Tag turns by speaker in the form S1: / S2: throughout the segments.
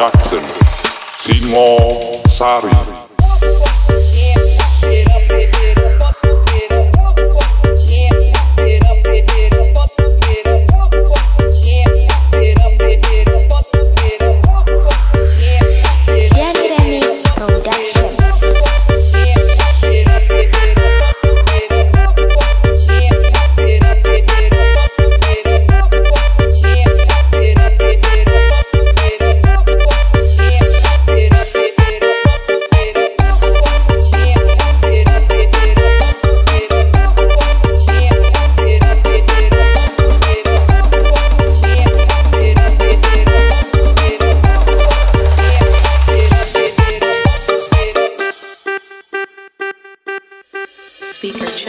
S1: Jackson, Seymour Sari.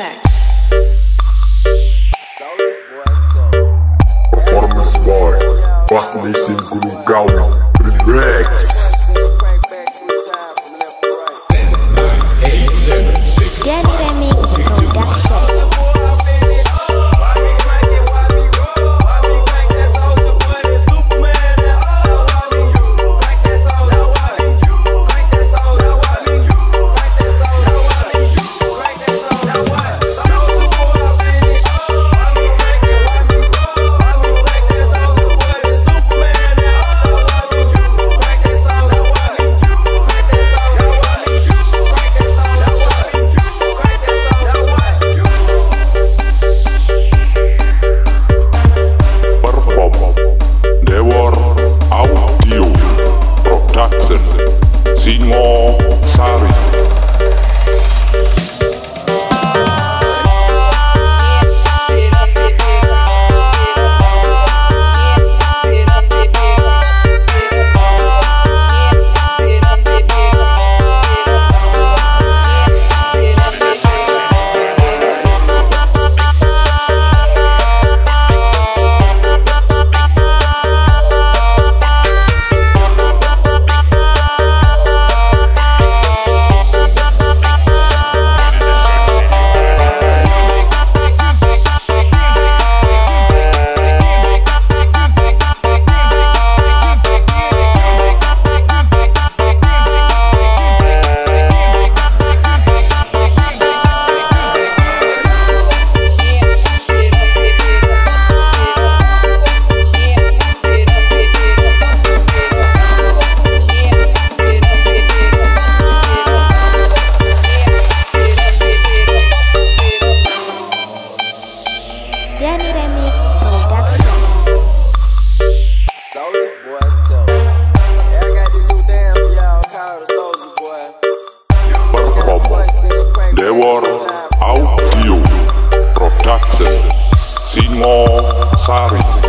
S2: check.
S3: Performance boy, Boston Nation Guru Gauna, relax.
S1: sorry.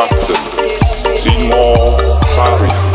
S1: Jackson, Seymour, Sarif.